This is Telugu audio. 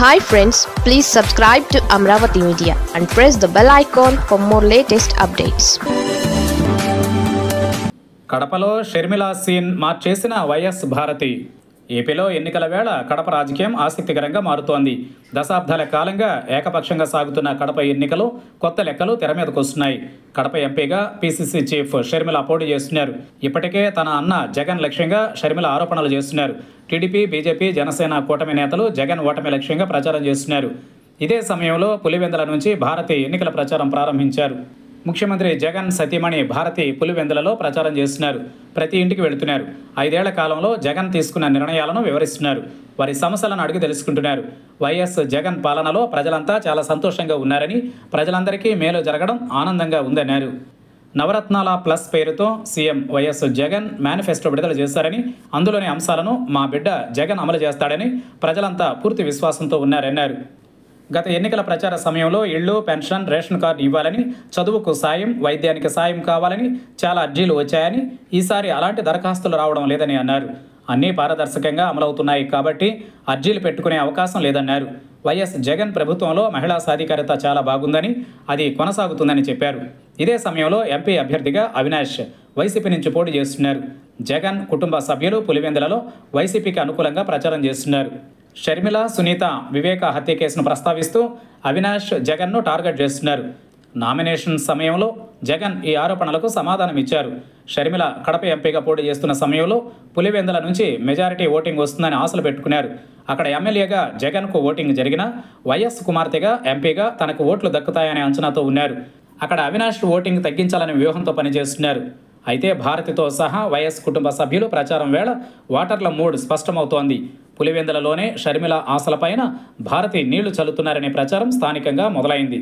Hi friends please subscribe to Amaravati media and press the bell icon for more latest updates కడపలో షర్మిలా సీన్ మార్చేసిన వైఎస్ భారతి. ఏపీలో ఎన్నికల వేళ కడప రాజకీయం ఆసక్తికరంగా మారుతోంది. దశాబ్దాల కాలంగా ఏకపక్షంగా సాగుతున్న కడప ఎన్నికలు కొత్త లెక్కలు తెర మీదకు వస్తున్నాయి. కడప ఎంపీగా పీసీసీ చీఫ్ షర్మిల పోటీ చేస్తున్నారు. ఇప్పటికే తన అన్న జగన్ లక్ష్యంగా షర్మిల ఆరోపణలు చేస్తున్నారు. టీడీపీ బీజేపీ జనసేన కూటమి నేతలు జగన్ ఓటమి లక్ష్యంగా ప్రచారం చేస్తున్నారు. ఇదే సమయంలో పులివెందల నుంచి భారతీయ ఎన్నికల ప్రచారం ప్రారంభించారు. ముఖ్యమంత్రి జగన్ సతీమణి భారతి పులివెందులలో ప్రచారం చేస్తున్నారు. ప్రతి ఇంటికి వెళుతున్నారు. ఐదేళ్ళ కాలంలో జగన్ తీసుకున్న నిర్ణయాలను వివరిస్తున్నారు. వారి సమస్యలను అడిగి తెలుసుకుంటున్నారు. వైఎస్ జగన్ పాలనలో ప్రజలంతా చాలా సంతోషంగా ఉన్నారని ప్రజలందరికీ మేలు జరగడం ఆనందంగా ఉందన్నారు. నవరత్నాల ప్లస్ పేరుతో సీఎం వైఎస్ జగన్ మేనిఫెస్టో విడుదల చేశారని అందులోని అంశాలను మా బిడ్డ జగన్ అమలు చేస్తాడని ప్రజలంతా పూర్తి విశ్వాసంతో ఉన్నారన్నారు. గత ఎన్నికల ప్రచార సమయంలో ఇళ్ళు పెన్షన్ రేషన్ కార్డు ఇవ్వాలని చదువుకు సాయం వైద్యానికి సాయం కావాలని చాలా అర్జీలు వచ్చాయని ఈసారి అలాంటి దరఖాస్తులు రావడం లేదని అన్నారు. అన్నీ పారదర్శకంగా అమలవుతున్నాయి కాబట్టి అర్జీలు పెట్టుకునే అవకాశం లేదన్నారు. వైఎస్ జగన్ ప్రభుత్వంలో మహిళా సాధికారత చాలా బాగుందని అది కొనసాగుతుందని చెప్పారు. ఇదే సమయంలో ఎంపీ అభ్యర్థిగా అవినాష్ వైసీపీ నుంచి పోటీ చేస్తున్నారు. జగన్ కుటుంబ సభ్యులు పులివెందులలో వైసీపీకి అనుకూలంగా ప్రచారం చేస్తున్నారు. షర్మిల సునీత వివేక హత్య కేసును ప్రస్తావిస్తూ అవినాష్ జగన్ను టార్గెట్ చేస్తున్నారు. నామినేషన్ సమయంలో జగన్ ఈ ఆరోపణలకు సమాధానం ఇచ్చారు. షర్మిల కడప ఎంపీగా పోటీ చేస్తున్న సమయంలో పులివెందుల నుంచి మెజారిటీ ఓటింగ్ వస్తుందని ఆశలు పెట్టుకున్నారు. అక్కడ ఎమ్మెల్యేగా జగన్కు ఓటింగ్ జరిగిన వైఎస్ కుమార్తెగా ఎంపీగా తనకు ఓట్లు దక్కుతాయనే అంచనాతో ఉన్నారు. అక్కడ అవినాష్ ఓటింగ్ తగ్గించాలనే వ్యూహంతో పనిచేస్తున్నారు. అయితే భారతితో సహా వైఎస్ కుటుంబ సభ్యులు ప్రచారం వేళ ఓటర్ల మూడ్ స్పష్టమవుతోంది. పులివెందులలోనే షర్మిల ఆశలపైన భారతి నీళ్ళు చల్లుతున్నారనే ప్రచారం స్థానికంగా మొదలైంది.